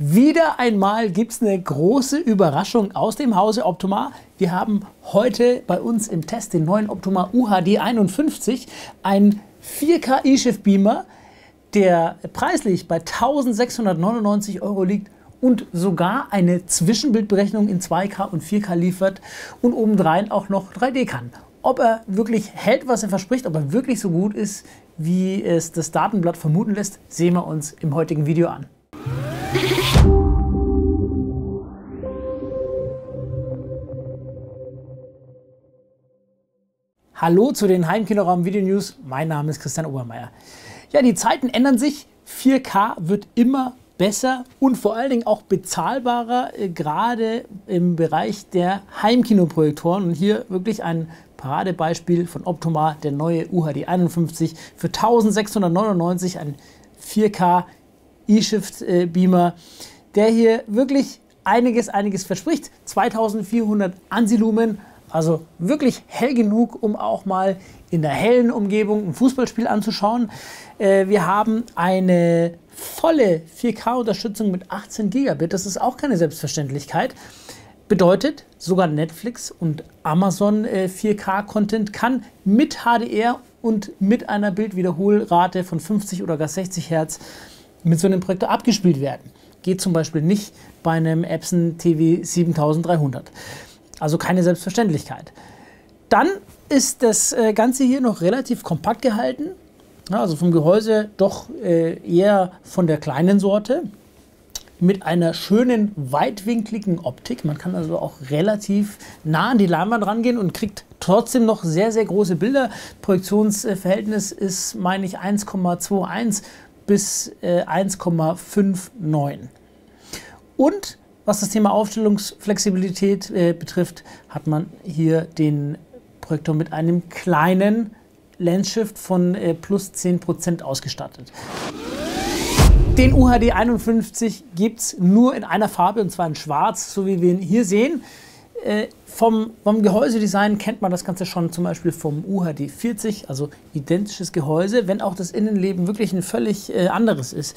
Wieder einmal gibt es eine große Überraschung aus dem Hause Optoma. Wir haben heute bei uns im Test den neuen Optoma UHD 51, ein 4K eShift Beamer, der preislich bei 1699 Euro liegt und sogar eine Zwischenbildberechnung in 2K und 4K liefert und obendrein auch noch 3D kann. Ob er wirklich hält, was er verspricht, ob er wirklich so gut ist, wie es das Datenblatt vermuten lässt, sehen wir uns im heutigen Video an. Hallo zu den Heimkinoraum Video News. Mein Name ist Christian Obermeier. Ja, die Zeiten ändern sich. 4K wird immer besser und vor allen Dingen auch bezahlbarer, äh, gerade im Bereich der Heimkinoprojektoren. Und hier wirklich ein Paradebeispiel von Optoma, der neue UHD 51 für 1699, ein 4K E-Shift äh, Beamer, der hier wirklich einiges, einiges verspricht. 2400 Ansilumen, also wirklich hell genug, um auch mal in der hellen Umgebung ein Fußballspiel anzuschauen. Äh, wir haben eine volle 4K-Unterstützung mit 18 Gigabit. Das ist auch keine Selbstverständlichkeit. Bedeutet, sogar Netflix und Amazon 4K-Content äh, kann mit HDR und mit einer Bildwiederholrate von 50 oder gar 60 Hertz mit so einem Projektor abgespielt werden. Geht zum Beispiel nicht bei einem Epson TV 7300. Also keine Selbstverständlichkeit. Dann ist das äh, Ganze hier noch relativ kompakt gehalten. Also vom Gehäuse doch äh, eher von der kleinen Sorte. Mit einer schönen weitwinkligen Optik. Man kann also auch relativ nah an die Leinwand rangehen und kriegt trotzdem noch sehr, sehr große Bilder. Projektionsverhältnis ist, meine ich, 1,21 bis äh, 1,59. Und was das Thema Aufstellungsflexibilität äh, betrifft, hat man hier den Projektor mit einem kleinen Lens-Shift von äh, plus 10% ausgestattet. Den UHD 51 gibt es nur in einer Farbe und zwar in schwarz, so wie wir ihn hier sehen. Äh, vom, vom Gehäusedesign kennt man das Ganze schon zum Beispiel vom UHD 40, also identisches Gehäuse, wenn auch das Innenleben wirklich ein völlig äh, anderes ist.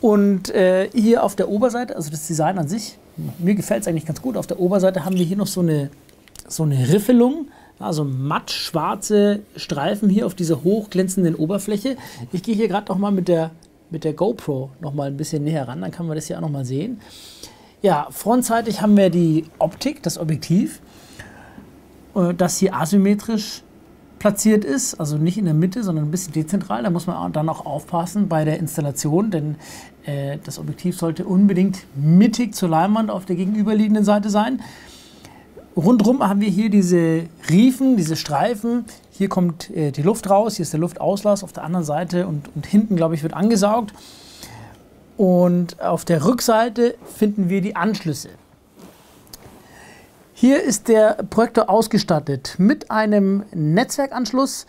Und äh, hier auf der Oberseite, also das Design an sich, mir gefällt es eigentlich ganz gut. Auf der Oberseite haben wir hier noch so eine, so eine Riffelung, also matt schwarze Streifen hier auf dieser hochglänzenden Oberfläche. Ich gehe hier gerade noch mal mit der, mit der GoPro noch mal ein bisschen näher ran, dann kann man das hier auch noch mal sehen. Ja, frontseitig haben wir die Optik, das Objektiv, äh, das hier asymmetrisch platziert ist, also nicht in der Mitte, sondern ein bisschen dezentral. Da muss man dann auch aufpassen bei der Installation, denn äh, das Objektiv sollte unbedingt mittig zur Leinwand auf der gegenüberliegenden Seite sein. Rundherum haben wir hier diese Riefen, diese Streifen. Hier kommt äh, die Luft raus, hier ist der Luftauslass auf der anderen Seite und, und hinten, glaube ich, wird angesaugt. Und auf der Rückseite finden wir die Anschlüsse. Hier ist der Projektor ausgestattet mit einem Netzwerkanschluss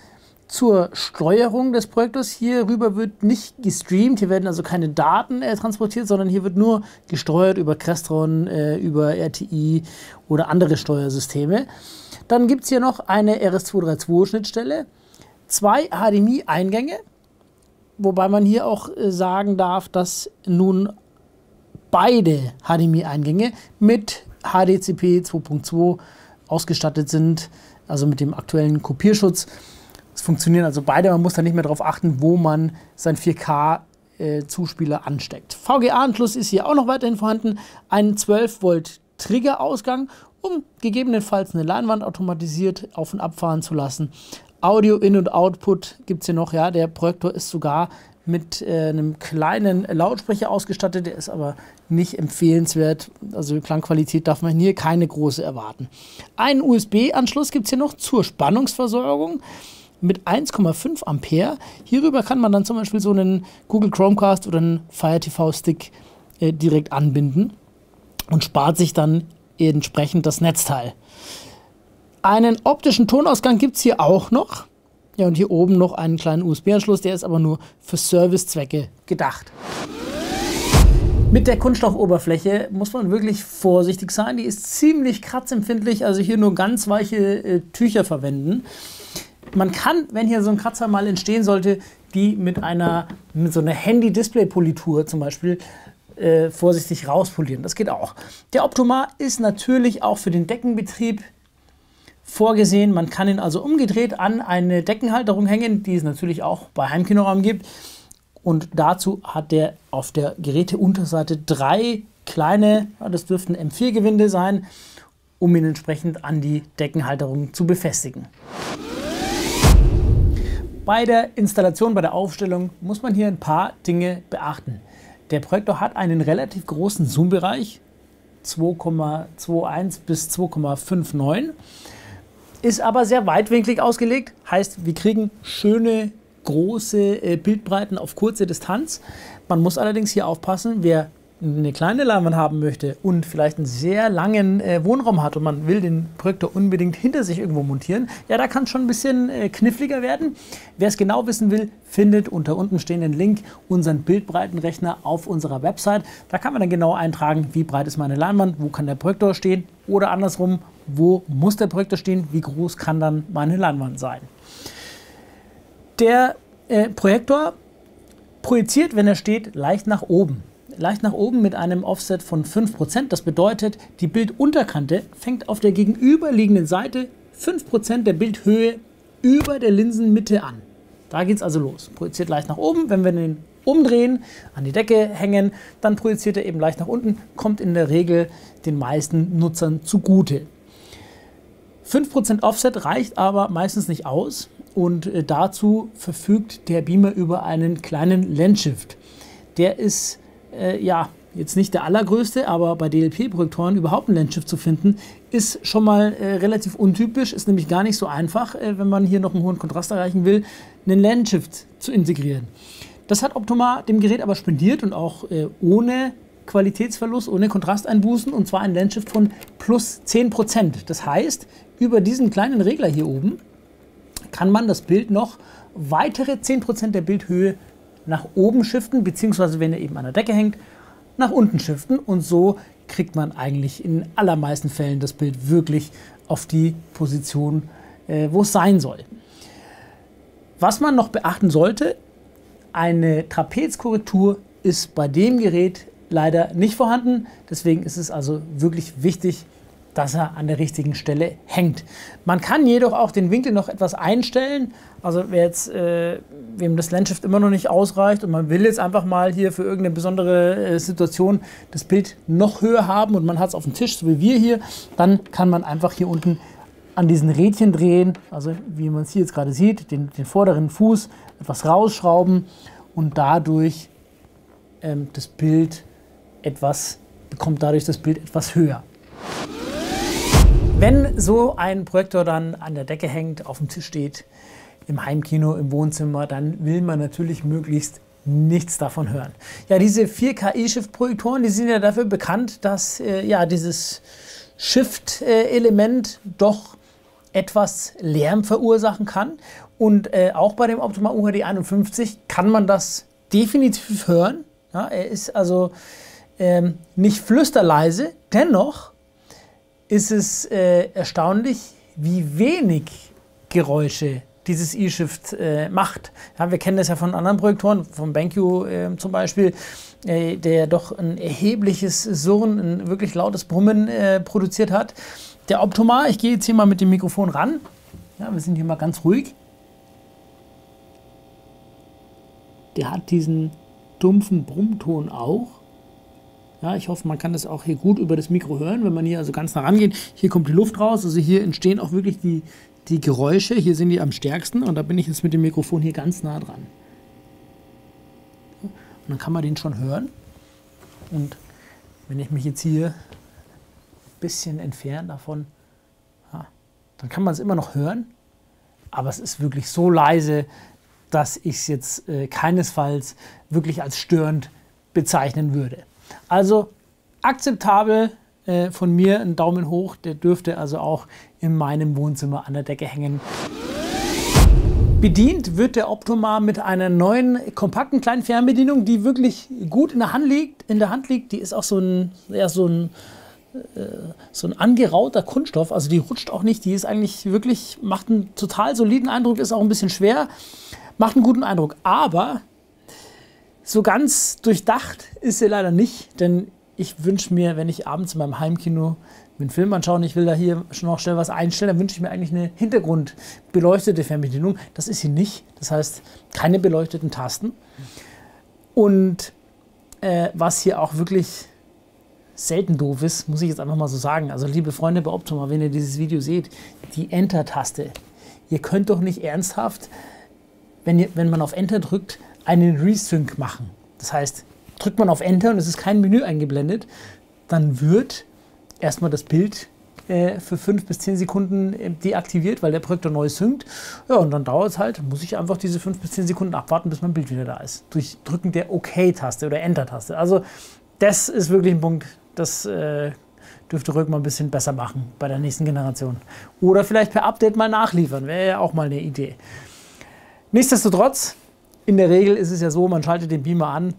zur Steuerung des Projektors. Hierüber wird nicht gestreamt, hier werden also keine Daten äh, transportiert, sondern hier wird nur gesteuert über Crestron, äh, über RTI oder andere Steuersysteme. Dann gibt es hier noch eine RS232-Schnittstelle, zwei HDMI-Eingänge, wobei man hier auch äh, sagen darf, dass nun beide HDMI-Eingänge mit HDCP 2.2 ausgestattet sind, also mit dem aktuellen Kopierschutz. Es funktionieren also beide, man muss da nicht mehr darauf achten, wo man sein 4K-Zuspieler äh, ansteckt. VGA-Anschluss ist hier auch noch weiterhin vorhanden, ein 12 Volt Triggerausgang, um gegebenenfalls eine Leinwand automatisiert auf- und abfahren zu lassen. Audio In- und Output gibt es hier noch, ja, der Projektor ist sogar mit äh, einem kleinen Lautsprecher ausgestattet, der ist aber nicht empfehlenswert. Also Klangqualität darf man hier keine große erwarten. Einen USB-Anschluss gibt es hier noch zur Spannungsversorgung mit 1,5 Ampere. Hierüber kann man dann zum Beispiel so einen Google Chromecast oder einen Fire TV Stick äh, direkt anbinden und spart sich dann entsprechend das Netzteil. Einen optischen Tonausgang gibt es hier auch noch. Ja, und hier oben noch einen kleinen USB-Anschluss, der ist aber nur für Servicezwecke gedacht. Mit der Kunststoffoberfläche muss man wirklich vorsichtig sein. Die ist ziemlich kratzempfindlich, also hier nur ganz weiche äh, Tücher verwenden. Man kann, wenn hier so ein Kratzer mal entstehen sollte, die mit einer mit so einer Handy-Display-Politur zum Beispiel äh, vorsichtig rauspolieren. Das geht auch. Der Optomar ist natürlich auch für den Deckenbetrieb vorgesehen. Man kann ihn also umgedreht an eine Deckenhalterung hängen, die es natürlich auch bei Heimkinoraum gibt. Und dazu hat der auf der Geräteunterseite drei kleine, das dürften M4-Gewinde sein, um ihn entsprechend an die Deckenhalterung zu befestigen. Bei der Installation, bei der Aufstellung muss man hier ein paar Dinge beachten. Der Projektor hat einen relativ großen Zoom-Bereich, 2,21 bis 2,59, ist aber sehr weitwinklig ausgelegt, heißt, wir kriegen schöne große äh, Bildbreiten auf kurze Distanz. Man muss allerdings hier aufpassen, wer eine kleine Leinwand haben möchte und vielleicht einen sehr langen äh, Wohnraum hat und man will den Projektor unbedingt hinter sich irgendwo montieren, ja, da kann es schon ein bisschen äh, kniffliger werden. Wer es genau wissen will, findet unter unten stehenden Link unseren Bildbreitenrechner auf unserer Website. Da kann man dann genau eintragen, wie breit ist meine Leinwand, wo kann der Projektor stehen oder andersrum, wo muss der Projektor stehen, wie groß kann dann meine Leinwand sein. Der äh, Projektor projiziert, wenn er steht, leicht nach oben leicht nach oben mit einem Offset von 5%. Das bedeutet, die Bildunterkante fängt auf der gegenüberliegenden Seite 5% der Bildhöhe über der Linsenmitte an. Da geht es also los. Projiziert leicht nach oben. Wenn wir den umdrehen, an die Decke hängen, dann projiziert er eben leicht nach unten, kommt in der Regel den meisten Nutzern zugute. 5% Offset reicht aber meistens nicht aus und äh, dazu verfügt der Beamer über einen kleinen Lensshift. Der ist äh, ja, jetzt nicht der allergrößte, aber bei DLP-Projektoren überhaupt ein Lensschiff zu finden, ist schon mal äh, relativ untypisch, ist nämlich gar nicht so einfach, äh, wenn man hier noch einen hohen Kontrast erreichen will, einen Lensshift zu integrieren. Das hat Optoma dem Gerät aber spendiert und auch äh, ohne Qualitätsverlust, ohne Kontrasteinbußen und zwar ein Lensshift von plus 10%. Das heißt, über diesen kleinen Regler hier oben kann man das Bild noch weitere 10% der Bildhöhe nach oben shiften, beziehungsweise wenn er eben an der Decke hängt, nach unten shiften. Und so kriegt man eigentlich in allermeisten Fällen das Bild wirklich auf die Position, äh, wo es sein soll. Was man noch beachten sollte, eine Trapezkorrektur ist bei dem Gerät leider nicht vorhanden. Deswegen ist es also wirklich wichtig, dass er an der richtigen Stelle hängt. Man kann jedoch auch den Winkel noch etwas einstellen. Also wer jetzt, äh, wem das Landshift immer noch nicht ausreicht und man will jetzt einfach mal hier für irgendeine besondere äh, Situation das Bild noch höher haben und man hat es auf dem Tisch, so wie wir hier, dann kann man einfach hier unten an diesen Rädchen drehen, also wie man es hier jetzt gerade sieht, den, den vorderen Fuß etwas rausschrauben und dadurch ähm, das Bild etwas, bekommt dadurch das Bild etwas höher. Wenn so ein Projektor dann an der Decke hängt, auf dem Tisch steht, im Heimkino, im Wohnzimmer, dann will man natürlich möglichst nichts davon hören. Ja, diese 4K E-Shift-Projektoren, die sind ja dafür bekannt, dass äh, ja, dieses Shift-Element doch etwas Lärm verursachen kann. Und äh, auch bei dem Optima UHD 51 kann man das definitiv hören. Ja, er ist also ähm, nicht flüsterleise, dennoch ist es äh, erstaunlich, wie wenig Geräusche dieses E-Shift äh, macht. Ja, wir kennen das ja von anderen Projektoren, von BenQ äh, zum Beispiel, äh, der doch ein erhebliches Surren, ein wirklich lautes Brummen äh, produziert hat. Der Optomar, ich gehe jetzt hier mal mit dem Mikrofon ran. Ja, wir sind hier mal ganz ruhig. Der hat diesen dumpfen Brummton auch. Ja, ich hoffe, man kann das auch hier gut über das Mikro hören, wenn man hier also ganz nah rangeht. Hier kommt die Luft raus, also hier entstehen auch wirklich die, die Geräusche. Hier sind die am stärksten und da bin ich jetzt mit dem Mikrofon hier ganz nah dran. Und dann kann man den schon hören. Und wenn ich mich jetzt hier ein bisschen entferne davon, ja, dann kann man es immer noch hören. Aber es ist wirklich so leise, dass ich es jetzt äh, keinesfalls wirklich als störend bezeichnen würde. Also akzeptabel äh, von mir, ein Daumen hoch, der dürfte also auch in meinem Wohnzimmer an der Decke hängen. Bedient wird der Optomar mit einer neuen kompakten kleinen Fernbedienung, die wirklich gut in der Hand liegt. In der Hand liegt, die ist auch so ein, ja, so ein äh, so ein angerauter Kunststoff, also die rutscht auch nicht, die ist eigentlich wirklich, macht einen total soliden Eindruck, ist auch ein bisschen schwer, macht einen guten Eindruck. Aber So ganz durchdacht ist sie leider nicht, denn ich wünsche mir, wenn ich abends in meinem Heimkino einen Film anschaue und ich will da hier schon noch schnell was einstellen, dann wünsche ich mir eigentlich eine hintergrundbeleuchtete Fernbedienung. Das ist sie nicht. Das heißt, keine beleuchteten Tasten. Und äh, was hier auch wirklich selten doof ist, muss ich jetzt einfach mal so sagen. Also liebe Freunde bei Optima, wenn ihr dieses Video seht, die Enter-Taste. Ihr könnt doch nicht ernsthaft, wenn, ihr, wenn man auf Enter drückt, einen Resync machen. Das heißt, drückt man auf Enter und es ist kein Menü eingeblendet, dann wird erstmal das Bild äh, für fünf bis zehn Sekunden äh, deaktiviert, weil der Projektor neu synkt. Ja, und dann dauert es halt, muss ich einfach diese fünf bis zehn Sekunden abwarten, bis mein Bild wieder da ist. Durch Drücken der OK-Taste oder Enter-Taste. Also, das ist wirklich ein Punkt, das äh, dürfte Rück mal ein bisschen besser machen bei der nächsten Generation. Oder vielleicht per Update mal nachliefern, wäre ja auch mal eine Idee. Nichtsdestotrotz, in der Regel ist es ja so, man schaltet den Beamer an,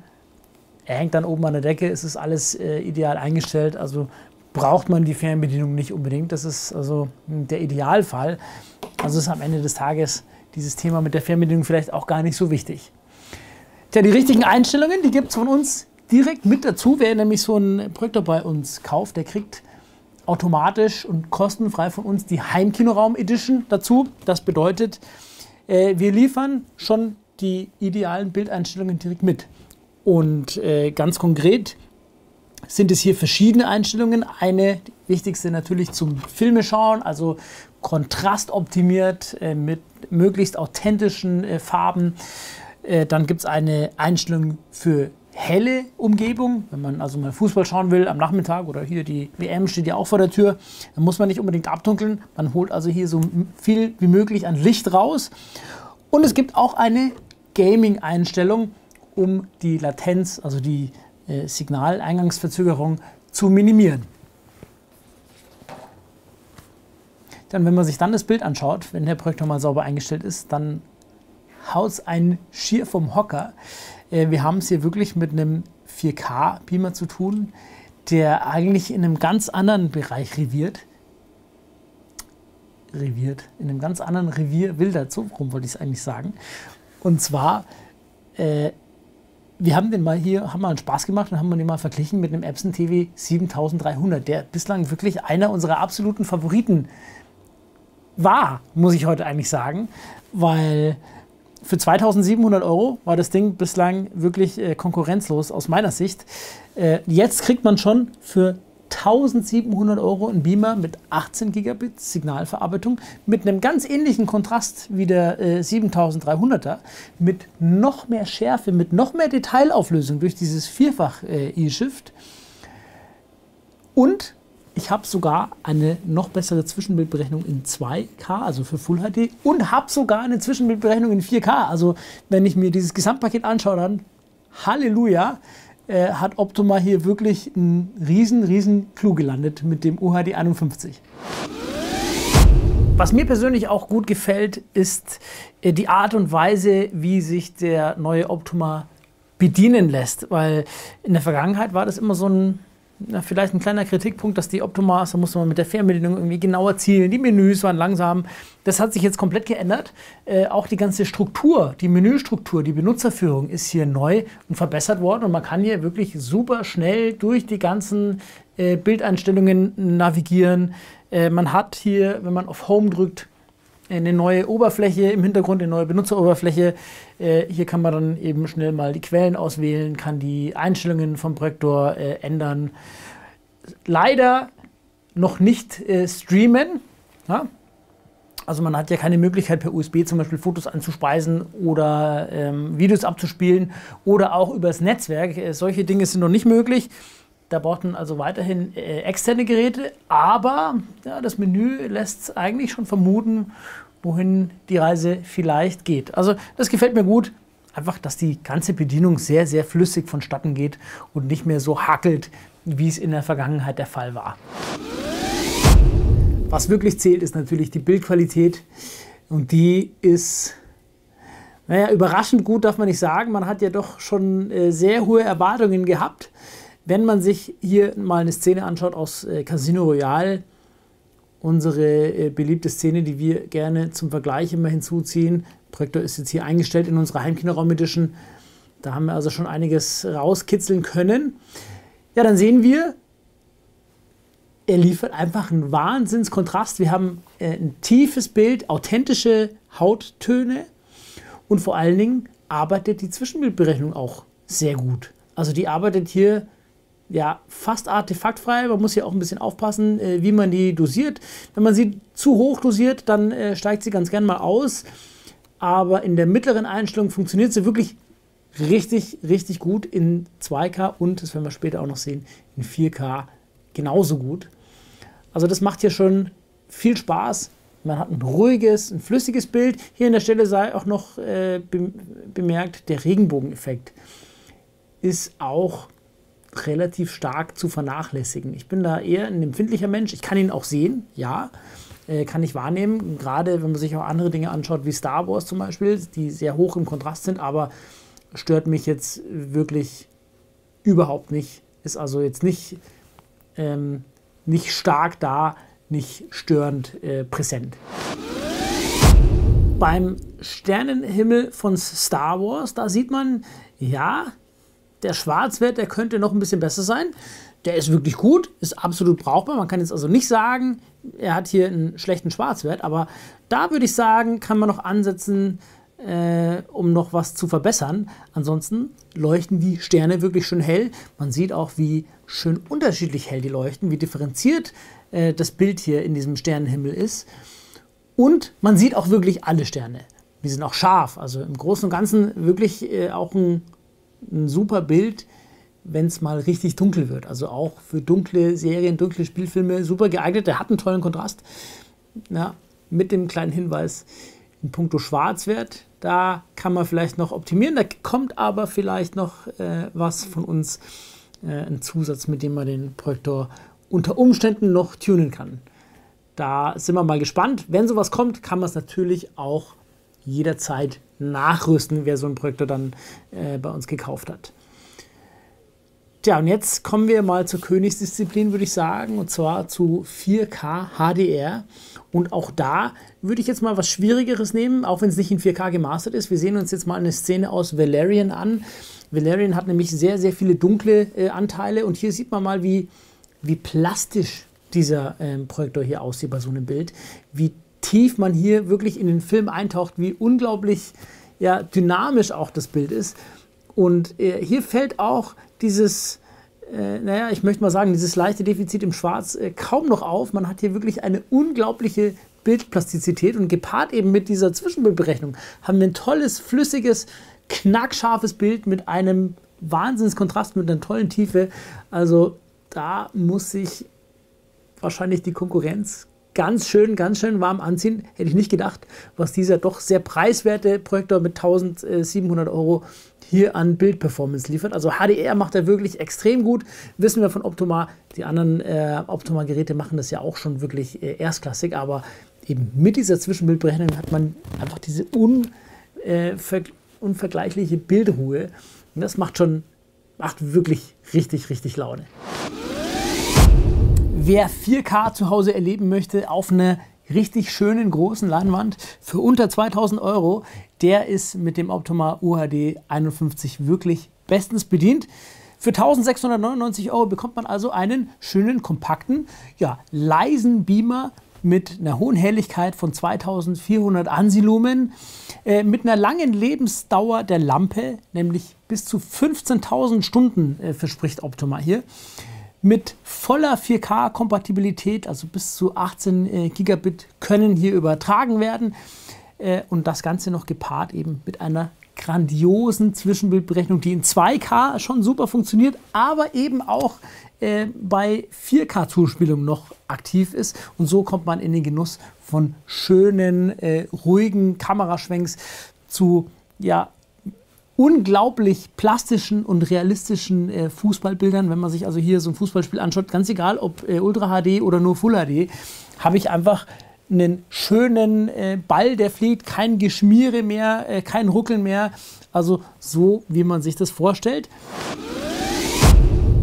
er hängt dann oben an der Decke, es ist alles äh, ideal eingestellt, also braucht man die Fernbedienung nicht unbedingt. Das ist also der Idealfall. Also ist am Ende des Tages dieses Thema mit der Fernbedienung vielleicht auch gar nicht so wichtig. Tja, die richtigen Einstellungen, die gibt es von uns direkt mit dazu. Wer nämlich so einen Projektor bei uns kauft, der kriegt automatisch und kostenfrei von uns die Heimkinoraum Edition dazu. Das bedeutet, äh, wir liefern schon die idealen Bildeinstellungen direkt mit. Und äh, ganz konkret sind es hier verschiedene Einstellungen. Eine, die wichtigste natürlich zum Filme schauen, also kontrastoptimiert äh, mit möglichst authentischen äh, Farben. Äh, dann gibt es eine Einstellung für helle Umgebung. Wenn man also mal Fußball schauen will am Nachmittag oder hier die WM steht ja auch vor der Tür, dann muss man nicht unbedingt abdunkeln. Man holt also hier so viel wie möglich an Licht raus. Und es gibt auch eine Gaming-Einstellung, um die Latenz, also die äh, Signaleingangsverzögerung zu minimieren. Dann, wenn man sich dann das Bild anschaut, wenn der Projektor mal sauber eingestellt ist, dann haut es einen schier vom Hocker. Äh, wir haben es hier wirklich mit einem 4K-Beamer zu tun, der eigentlich in einem ganz anderen Bereich reviert. Reviert, in einem ganz anderen Revier wildert, so rum wollte ich es eigentlich sagen. Und zwar äh, wir haben den mal hier, haben mal einen Spaß gemacht und haben den mal verglichen mit einem Epson TV 7300, der bislang wirklich einer unserer absoluten Favoriten war, muss ich heute eigentlich sagen, weil für 2700 Euro war das Ding bislang wirklich äh, konkurrenzlos aus meiner Sicht. Äh, jetzt kriegt man schon für 1700 Euro ein Beamer mit 18 Gigabit Signalverarbeitung, mit einem ganz ähnlichen Kontrast wie der äh, 7300er, mit noch mehr Schärfe, mit noch mehr Detailauflösung durch dieses Vierfach äh. Und ich habe sogar eine noch bessere Zwischenbildberechnung in 2K, also für Full HD, und habe sogar eine Zwischenbildberechnung in 4K. Also wenn ich mir dieses Gesamtpaket anschaue, dann Halleluja äh, hat Optima hier wirklich einen riesen, riesen Clou gelandet mit dem UHD 51. Was mir persönlich auch gut gefällt, ist äh, die Art und Weise, wie sich der neue Optima bedienen lässt. Weil in der Vergangenheit war das immer so ein na, vielleicht ein kleiner Kritikpunkt, dass die Optomas, da musste man mit der Fernbedienung irgendwie genauer zielen. Die Menüs waren langsam. Das hat sich jetzt komplett geändert. Äh, auch die ganze Struktur, die Menüstruktur, die Benutzerführung ist hier neu und verbessert worden. Und man kann hier wirklich super schnell durch die ganzen äh, Bildeinstellungen navigieren. Äh, man hat hier, wenn man auf Home drückt, eine neue Oberfläche im Hintergrund, eine neue Benutzeroberfläche. Äh, hier kann man dann eben schnell mal die Quellen auswählen, kann die Einstellungen vom Projektor äh, ändern. Leider noch nicht äh, streamen. Also man hat ja keine Möglichkeit per USB zum Beispiel Fotos anzuspeisen oder ähm, Videos abzuspielen oder auch übers Netzwerk. Solche Dinge sind noch nicht möglich. Da braucht man also weiterhin äh, externe Geräte, aber ja, das Menü lässt eigentlich schon vermuten, wohin die Reise vielleicht geht. Also das gefällt mir gut. Einfach, dass die ganze Bedienung sehr, sehr flüssig vonstatten geht und nicht mehr so hackelt, wie es in der Vergangenheit der Fall war. Was wirklich zählt, ist natürlich die Bildqualität. Und die ist, naja, überraschend gut, darf man nicht sagen. Man hat ja doch schon äh, sehr hohe Erwartungen gehabt. Wenn man sich hier mal eine Szene anschaut aus äh, Casino Royale, unsere äh, beliebte Szene, die wir gerne zum Vergleich immer hinzuziehen, Projektor ist jetzt hier eingestellt in unserer Heimkinoraum Edition, Da haben wir also schon einiges rauskitzeln können. Ja, dann sehen wir, er liefert einfach einen Wahnsinnskontrast. Wir haben äh, ein tiefes Bild, authentische Hauttöne und vor allen Dingen arbeitet die Zwischenbildberechnung auch sehr gut. Also die arbeitet hier ja, fast artefaktfrei. Man muss hier auch ein bisschen aufpassen, äh, wie man die dosiert. Wenn man sie zu hoch dosiert, dann äh, steigt sie ganz gern mal aus. Aber in der mittleren Einstellung funktioniert sie wirklich richtig, richtig gut in 2K und, das werden wir später auch noch sehen, in 4K genauso gut. Also das macht hier schon viel Spaß. Man hat ein ruhiges, ein flüssiges Bild. Hier an der Stelle sei auch noch äh, bemerkt, der Regenbogeneffekt ist auch relativ stark zu vernachlässigen. Ich bin da eher ein empfindlicher Mensch. Ich kann ihn auch sehen, ja, äh, kann ich wahrnehmen. Gerade wenn man sich auch andere Dinge anschaut, wie Star Wars zum Beispiel, die sehr hoch im Kontrast sind, aber stört mich jetzt wirklich überhaupt nicht. Ist also jetzt nicht, ähm, nicht stark da, nicht störend äh, präsent. Beim Sternenhimmel von Star Wars, da sieht man, ja, der Schwarzwert, der könnte noch ein bisschen besser sein. Der ist wirklich gut, ist absolut brauchbar. Man kann jetzt also nicht sagen, er hat hier einen schlechten Schwarzwert, aber da würde ich sagen, kann man noch ansetzen, äh, um noch was zu verbessern. Ansonsten leuchten die Sterne wirklich schön hell. Man sieht auch, wie schön unterschiedlich hell die leuchten, wie differenziert äh, das Bild hier in diesem Sternenhimmel ist. Und man sieht auch wirklich alle Sterne. Die sind auch scharf. Also im Großen und Ganzen wirklich äh, auch ein ein super Bild, wenn es mal richtig dunkel wird. Also auch für dunkle Serien, dunkle Spielfilme super geeignet. Der hat einen tollen Kontrast. Ja, mit dem kleinen Hinweis in puncto Schwarzwert. Da kann man vielleicht noch optimieren. Da kommt aber vielleicht noch äh, was von uns, äh, ein Zusatz, mit dem man den Projektor unter Umständen noch tunen kann. Da sind wir mal gespannt. Wenn sowas kommt, kann man es natürlich auch jederzeit nachrüsten, wer so ein Projektor dann äh, bei uns gekauft hat. Tja, und jetzt kommen wir mal zur Königsdisziplin, würde ich sagen, und zwar zu 4K HDR. Und auch da würde ich jetzt mal was Schwierigeres nehmen, auch wenn es nicht in 4K gemastert ist. Wir sehen uns jetzt mal eine Szene aus Valerian an. Valerian hat nämlich sehr, sehr viele dunkle äh, Anteile und hier sieht man mal, wie, wie plastisch dieser ähm, Projektor hier aussieht bei so einem Bild, wie tief man hier wirklich in den Film eintaucht, wie unglaublich ja, dynamisch auch das Bild ist. Und äh, hier fällt auch dieses, äh, naja, ich möchte mal sagen, dieses leichte Defizit im Schwarz äh, kaum noch auf. Man hat hier wirklich eine unglaubliche Bildplastizität und gepaart eben mit dieser Zwischenbildberechnung haben wir ein tolles, flüssiges, knackscharfes Bild mit einem Wahnsinnskontrast, mit einer tollen Tiefe. Also da muss sich wahrscheinlich die Konkurrenz ganz schön, ganz schön warm anziehen. Hätte ich nicht gedacht, was dieser doch sehr preiswerte Projektor mit 1700 Euro hier an Bildperformance liefert. Also HDR macht er wirklich extrem gut. Wissen wir von Optoma. Die anderen äh, Optoma-Geräte machen das ja auch schon wirklich äh, erstklassig. Aber eben mit dieser Zwischenbildberechnung hat man einfach diese unver äh, unvergleichliche Bildruhe. Und das macht schon, macht wirklich richtig, richtig Laune. Wer 4K zu Hause erleben möchte auf einer richtig schönen großen Leinwand für unter 2000 Euro, der ist mit dem Optoma UHD 51 wirklich bestens bedient. Für 1699 Euro bekommt man also einen schönen, kompakten, ja, leisen Beamer mit einer hohen Helligkeit von 2400 Ansilumen, äh, mit einer langen Lebensdauer der Lampe, nämlich bis zu 15.000 Stunden äh, verspricht Optoma hier mit voller 4K-Kompatibilität, also bis zu 18 äh, Gigabit können hier übertragen werden. Äh, und das Ganze noch gepaart eben mit einer grandiosen Zwischenbildberechnung, die in 2K schon super funktioniert, aber eben auch äh, bei 4K-Zuspielung noch aktiv ist. Und so kommt man in den Genuss von schönen, äh, ruhigen Kameraschwenks zu ja, unglaublich plastischen und realistischen äh, Fußballbildern. Wenn man sich also hier so ein Fußballspiel anschaut, ganz egal ob äh, Ultra HD oder nur Full HD, habe ich einfach einen schönen äh, Ball, der fliegt, kein Geschmiere mehr, äh, kein Ruckeln mehr. Also so, wie man sich das vorstellt.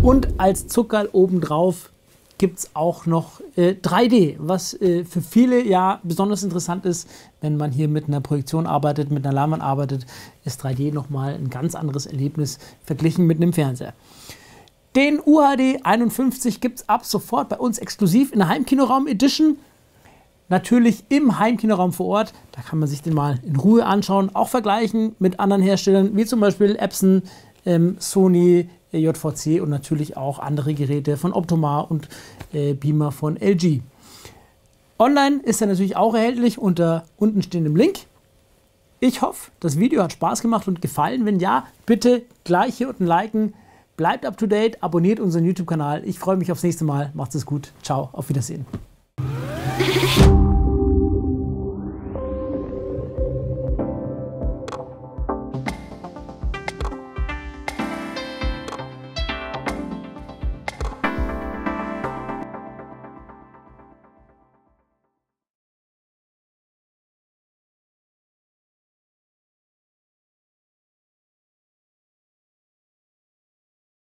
Und als Zuckerl obendrauf gibt es auch noch äh, 3D, was äh, für viele ja besonders interessant ist, wenn man hier mit einer Projektion arbeitet, mit einer Leinwand arbeitet, ist 3D nochmal ein ganz anderes Erlebnis verglichen mit einem Fernseher. Den UHD 51 gibt es ab sofort bei uns exklusiv in der Heimkinoraum Edition. Natürlich im Heimkinoraum vor Ort. Da kann man sich den mal in Ruhe anschauen, auch vergleichen mit anderen Herstellern, wie zum Beispiel Epson, ähm, Sony, JVC und natürlich auch andere Geräte von Optomar und äh, Beamer von LG. Online ist er natürlich auch erhältlich unter unten stehendem Link. Ich hoffe, das Video hat Spaß gemacht und gefallen. Wenn ja, bitte gleich hier unten liken. Bleibt up to date, abonniert unseren YouTube-Kanal. Ich freue mich aufs nächste Mal. Macht es gut. Ciao, auf Wiedersehen.